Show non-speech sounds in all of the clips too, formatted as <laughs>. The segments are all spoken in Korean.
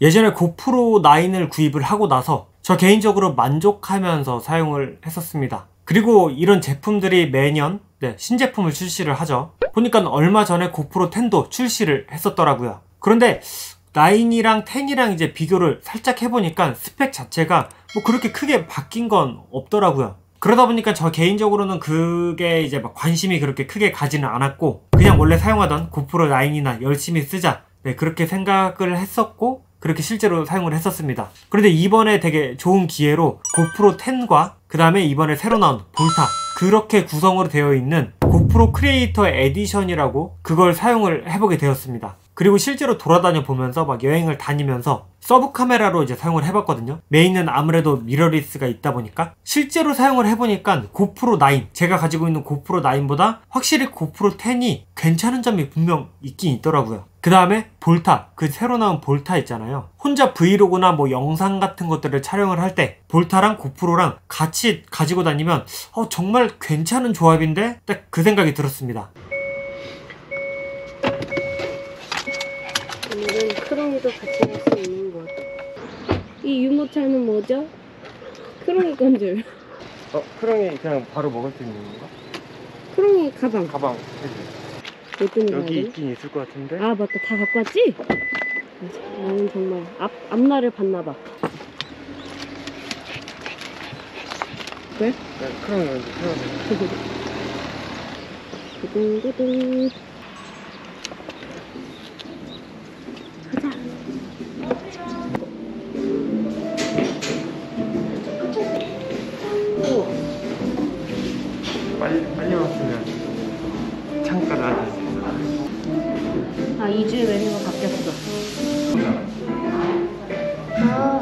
예전에 고프로 9을 구입을 하고 나서 저 개인적으로 만족하면서 사용을 했었습니다. 그리고 이런 제품들이 매년 네, 신제품을 출시를 하죠. 보니까 얼마 전에 고프로 10도 출시를 했었더라고요. 그런데 9이랑 10이랑 이제 비교를 살짝 해보니까 스펙 자체가 뭐 그렇게 크게 바뀐 건 없더라고요. 그러다 보니까 저 개인적으로는 그게 이제 막 관심이 그렇게 크게 가지는 않았고 그냥 원래 사용하던 고프로 9이나 열심히 쓰자 네, 그렇게 생각을 했었고 그렇게 실제로 사용을 했었습니다. 그런데 이번에 되게 좋은 기회로 고프로 10과 그 다음에 이번에 새로 나온 볼타 그렇게 구성으로 되어 있는 고프로 creator edition이라고 그걸 사용을 해보게 되었습니다. 그리고 실제로 돌아다녀 보면서 막 여행을 다니면서 서브 카메라로 이제 사용을 해봤거든요. 메인은 아무래도 미러리스가 있다 보니까 실제로 사용을 해보니까 고프로 9 제가 가지고 있는 고프로 9보다 확실히 고프로 10이 괜찮은 점이 분명 있긴 있더라고요. 그 다음에 볼타 그 새로 나온 볼타 있잖아요. 혼자 브이로그나 뭐 영상 같은 것들을 촬영을 할 때 볼타랑 고프로랑 같이 가지고 다니면 어, 정말 괜찮은 조합인데 딱 그 생각이 들었습니다. 오늘은 크롱이도 같이 할 수 있는 곳. 이 유모차는 뭐죠? 크롱이 건 줄. <laughs> 어, 크롱이 그냥 바로 먹을 수 있는 건가? 크롱이 가방. 가방 예쁜 여기. 있긴 있을 것 같은데 아 맞다 다 갖고 왔지? 나는 정말 앞 앞날을 봤나 봐. 왜? 네, 크롱이 먼저 세워줘 <laughs> 구둥구둥. 빨리 빨리 왔으면 창가를 하자 아 2주에 메뉴가 바뀌었어. 아.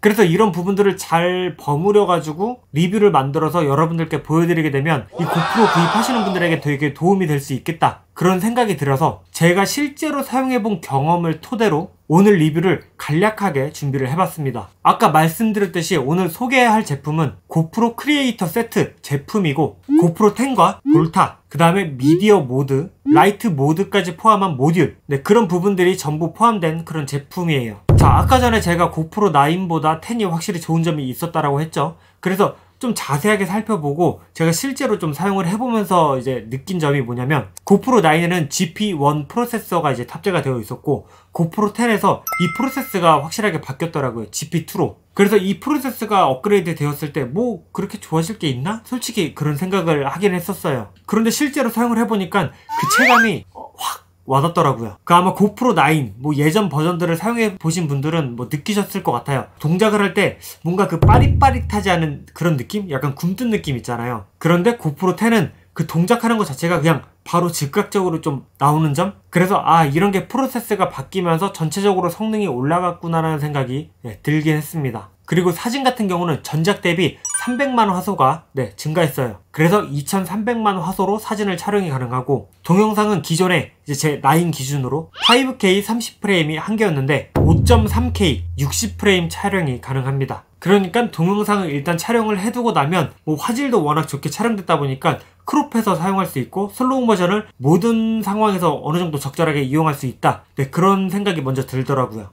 그래서 이런 부분들을 잘 버무려 가지고 리뷰를 만들어서 여러분들께 보여드리게 되면 이 고프로 구입하시는 분들에게 되게 도움이 될 수 있겠다 그런 생각이 들어서 제가 실제로 사용해본 경험을 토대로 오늘 리뷰를 간략하게 준비를 해봤습니다. 아까 말씀드렸듯이 오늘 소개할 제품은 고프로 크리에이터 세트 제품이고 고프로 10과 볼타 그 다음에 Media Mod, Light Mod까지 포함한 모듈 네, 그런 부분들이 전부 포함된 그런 제품이에요. 자 아까 전에 제가 고프로 9보다 10이 확실히 좋은 점이 있었다라고 했죠. 그래서 좀 자세하게 살펴보고 제가 실제로 좀 사용을 해보면서 이제 느낀 점이 뭐냐면 고프로 9에는 GP1 프로세서가 이제 탑재가 되어 있었고 고프로 10에서 이 프로세서가 확실하게 바뀌었더라고요. GP2로. 그래서 이 프로세서가 업그레이드 되었을 때 뭐 그렇게 좋아질 게 있나? 솔직히 그런 생각을 하긴 했었어요. 그런데 실제로 사용을 해보니까 그 체감이 어, 확 와닿더라고요. 그 아마 고프로 9, 뭐 예전 버전들을 사용해 보신 분들은 뭐 느끼셨을 것 같아요. 동작을 할 때 뭔가 그 빠릿빠릿하지 않은 그런 느낌? 약간 굼뜬 느낌 있잖아요. 그런데 고프로 10은 그 동작하는 것 자체가 그냥 바로 즉각적으로 좀 나오는 점? 그래서 아 이런 게 프로세스가 바뀌면서 전체적으로 성능이 올라갔구나라는 생각이 네, 들긴 했습니다. 그리고 사진 같은 경우는 전작 대비 300만 화소가 네, 증가했어요. 그래서 2300만 화소로 사진을 촬영이 가능하고 동영상은 기존에 이제 제 라인 기준으로 5K 30프레임이 한 개였는데 5.3K 60프레임 촬영이 가능합니다. 그러니까 동영상을 일단 촬영을 해두고 나면 뭐 화질도 워낙 좋게 촬영됐다 보니까 크롭해서 사용할 수 있고 슬로우 버전을 모든 상황에서 어느 정도 적절하게 이용할 수 있다. 네, 그런 생각이 먼저 들더라고요.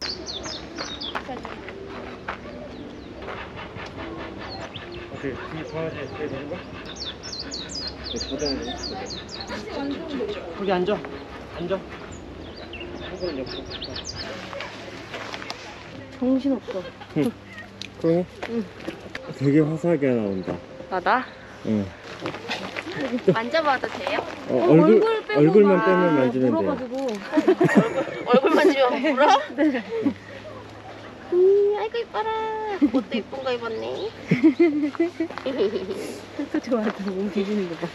어떻게 뒤에 강아지 내 되는 거야? 거기 앉아. 앉아. 한국은 옆으로. 정신 없어. 그러니? 되게 화사하게 나온다. 나다? 응. 만져봐도 돼요? 어, 어, 얼굴, 빼고 얼굴만 막 빼면 만지면 돼. 물어가지고. <laughs> 얼굴 만지면 물어? <laughs> 네. 음, 아이고 이뻐라. 옷도 이쁜 거 입었네. 또 좋아하다. 몸 뒤지는 거 봐.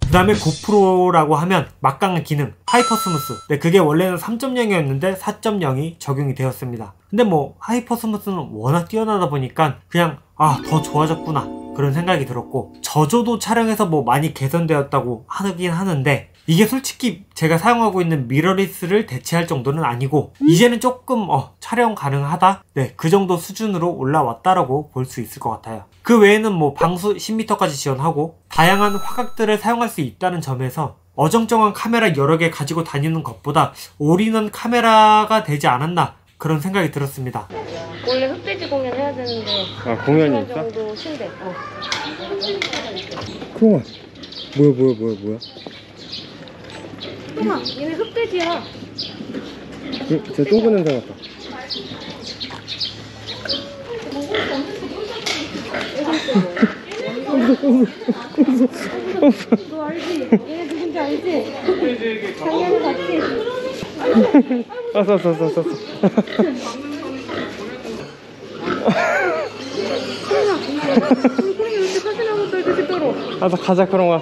그 다음에 고프로라고 하면 막강한 기능 HyperSmooth 네, 그게 원래는 3.0이었는데 4.0이 적용이 되었습니다 근데 뭐 HyperSmooth는 워낙 뛰어나다 보니까 그냥 아 더 좋아졌구나 그런 생각이 들었고 저조도 촬영에서 뭐 많이 개선되었다고 하긴 하는데 이게 솔직히 제가 사용하고 있는 미러리스를 대체할 정도는 아니고 이제는 조금 어, 촬영 가능하다 네 그 정도 수준으로 올라왔다라고 볼 수 있을 것 같아요 그 외에는 뭐 방수 10m까지 지원하고 다양한 화각들을 사용할 수 있다는 점에서 어정쩡한 카메라 여러 개 가지고 다니는 것보다 올인원 카메라가 되지 않았나 그런 생각이 들었습니다. 원래 흑돼지 공연 해야 되는데 아 공연이 있어? 정도 쉰대. 어. 뭐야 뭐야 뭐야 뭐야 형아, 얘네 흑돼지야. 그, 저 똥구 냄새 같다 너 알지? 얘네 누군지 알지? 작년에 봤지? 왔어 왔어 왔어 왔어 우리 그러게 이렇게 사진하고 또 이렇게 떨어. 가자 가자 크롱아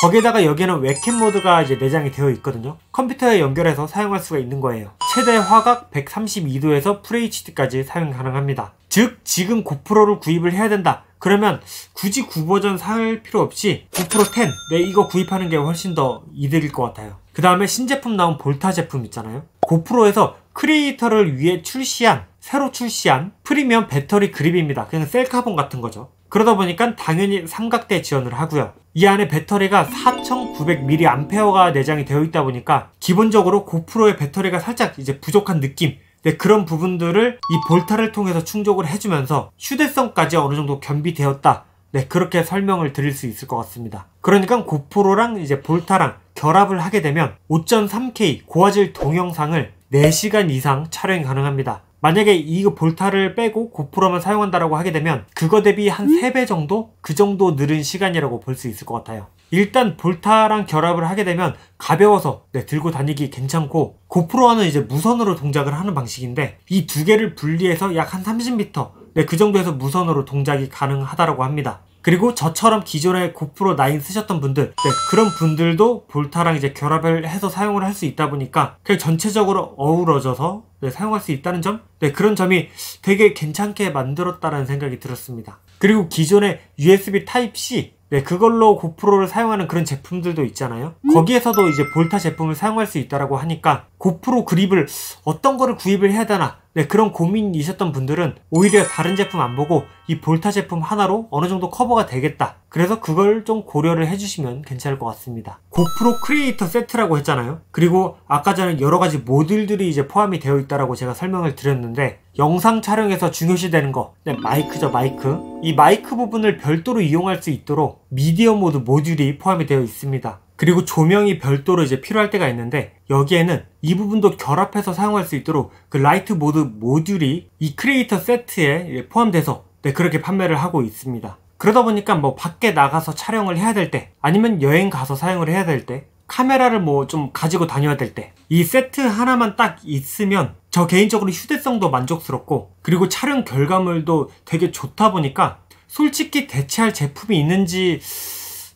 거기에다가 여기에는 웹캠 모드가 이제 내장이 되어 있거든요. 컴퓨터에 연결해서 사용할 수가 있는 거예요. 최대 화각 132도에서 FHD까지 사용 가능합니다. 즉 지금 고프로를 구입을 해야 된다. 그러면 굳이 9버전 살 필요 없이 고프로 10, 네 이거 구입하는 게 훨씬 더 이득일 것 같아요. 그 다음에 신제품 나온 볼타 제품 있잖아요. 고프로에서 creator를 위해 출시한 새로 출시한 프리미엄 배터리 그립입니다. 그냥 셀카본 같은 거죠. 그러다 보니까 당연히 삼각대 지원을 하고요. 이 안에 배터리가 4900mAh가 내장이 되어 있다 보니까 기본적으로 고프로의 배터리가 살짝 이제 부족한 느낌 네, 그런 부분들을 이 볼타를 통해서 충족을 해주면서 휴대성까지 어느 정도 겸비되었다. 네, 그렇게 설명을 드릴 수 있을 것 같습니다. 그러니까 고프로랑 이제 볼타랑 결합을 하게 되면 5.3K 고화질 동영상을 4시간 이상 촬영이 가능합니다. 만약에 이 볼타를 빼고 고프로만 사용한다라고 하게 되면 그거 대비 한 3배 정도? 그 정도 느린 시간이라고 볼 수 있을 것 같아요. 일단 볼타랑 결합을 하게 되면 가벼워서 네, 들고 다니기 괜찮고 고프로와는 이제 무선으로 동작을 하는 방식인데 이 두 개를 분리해서 약 한 30m 네, 그 정도에서 무선으로 동작이 가능하다라고 합니다. 그리고 저처럼 기존에 고프로 9 쓰셨던 분들, 네, 그런 분들도 볼타랑 이제 결합을 해서 사용을 할 수 있다 보니까 그냥 전체적으로 어우러져서 네, 사용할 수 있다는 점, 네, 그런 점이 되게 괜찮게 만들었다는 생각이 들었습니다. 그리고 기존에 USB Type-C, 네, 그걸로 고프로를 사용하는 그런 제품들도 있잖아요. 거기에서도 이제 볼타 제품을 사용할 수 있다라고 하니까 고프로 그립을 어떤 거를 구입을 해야 되나 네, 그런 고민이셨던 분들은 오히려 다른 제품 안 보고 이 볼타 제품 하나로 어느 정도 커버가 되겠다. 그래서 그걸 좀 고려를 해주시면 괜찮을 것 같습니다. 고프로 크리에이터 세트라고 했잖아요. 그리고 아까 전에 여러 가지 모듈들이 이제 포함이 되어 있다라고 제가 설명을 드렸는데 영상 촬영에서 중요시되는 거, 네, 마이크죠, 마이크. 이 마이크 부분을 별도로 이용할 수 있도록 Media Mod 모듈이 포함이 되어 있습니다. 그리고 조명이 별도로 이제 필요할 때가 있는데 여기에는 이 부분도 결합해서 사용할 수 있도록 그 Light Mod 모듈이 이 크리에이터 세트에 포함돼서 네, 그렇게 판매를 하고 있습니다. 그러다 보니까 뭐 밖에 나가서 촬영을 해야 될 때 아니면 여행 가서 사용을 해야 될 때 카메라를 뭐 좀 가지고 다녀야 될 때 이 세트 하나만 딱 있으면 저 개인적으로 휴대성도 만족스럽고 그리고 촬영 결과물도 되게 좋다 보니까 솔직히 대체할 제품이 있는지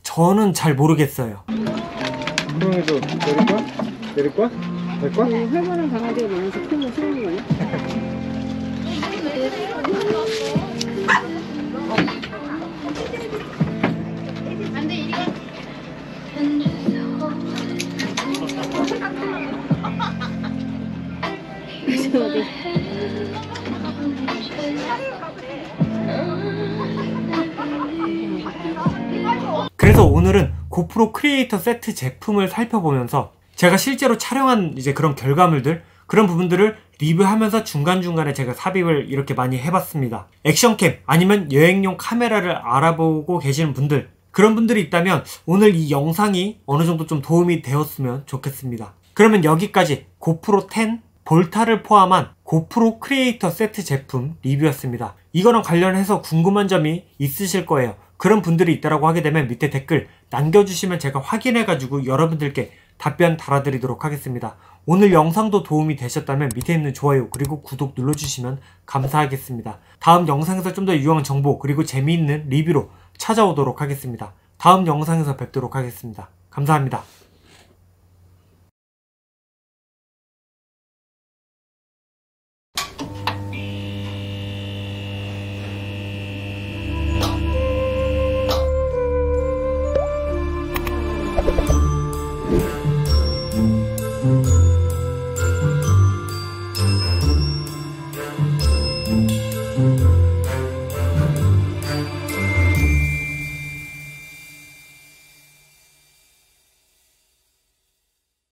저는 잘 모르겠어요. 크롱이도 내릴 거야? 내릴 거야? 될 거야? 네, 활발한 강아지가 많아서 큰거 싫은. 그래서 어디 그래서 오늘은 고프로 크리에이터 세트 제품을 살펴보면서 제가 실제로 촬영한 이제 그런 결과물들 그런 부분들을 리뷰하면서 중간중간에 제가 삽입을 이렇게 많이 해봤습니다. 액션캠 아니면 여행용 카메라를 알아보고 계시는 분들 그런 분들이 있다면 오늘 이 영상이 어느 정도 좀 도움이 되었으면 좋겠습니다. 그러면 여기까지 고프로 10 볼타를 포함한 고프로 크리에이터 세트 제품 리뷰였습니다. 이거랑 관련해서 궁금한 점이 있으실 거예요. 그런 분들이 있다라고 하게 되면 밑에 댓글 남겨주시면 제가 확인해가지고 여러분들께 답변 달아드리도록 하겠습니다. 오늘 영상도 도움이 되셨다면 밑에 있는 좋아요 그리고 구독 눌러주시면 감사하겠습니다. 다음 영상에서 좀 더 유용한 정보 그리고 재미있는 리뷰로 찾아오도록 하겠습니다. 다음 영상에서 뵙도록 하겠습니다. 감사합니다.